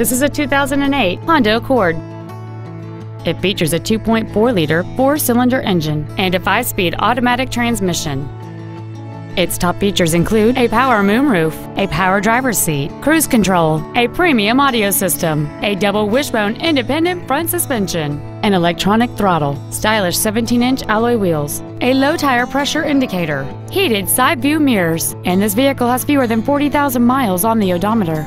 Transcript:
This is a 2008 Honda Accord. It features a 2.4-liter four-cylinder engine and a five-speed automatic transmission. Its top features include a power moonroof, a power driver's seat, cruise control, a premium audio system, a double wishbone independent front suspension, an electronic throttle, stylish 17-inch alloy wheels, a low tire pressure indicator, heated side view mirrors, and this vehicle has fewer than 40,000 miles on the odometer.